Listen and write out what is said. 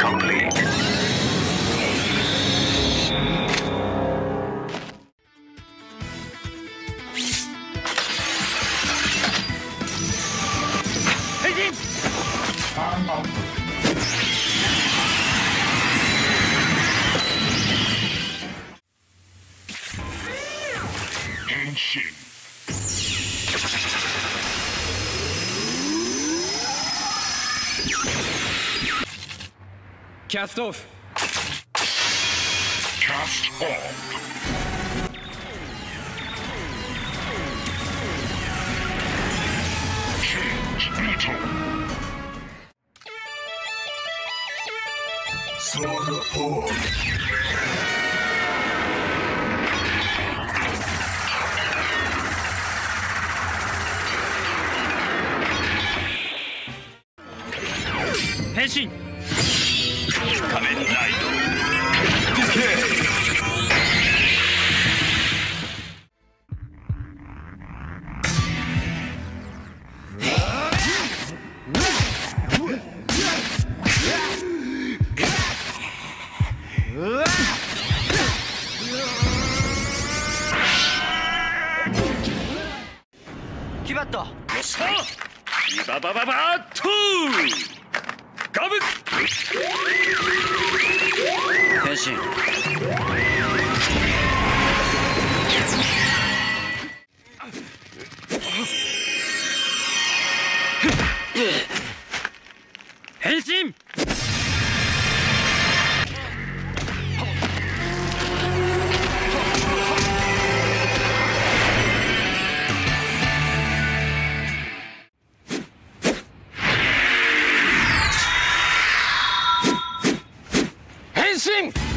complete. Hit him! Arm up. Henshin. Cast off. Cast off. Change Beetle. Sword Form. 変身仮面ライドキバットよっしゃ。バババッとガブ変身。Sing.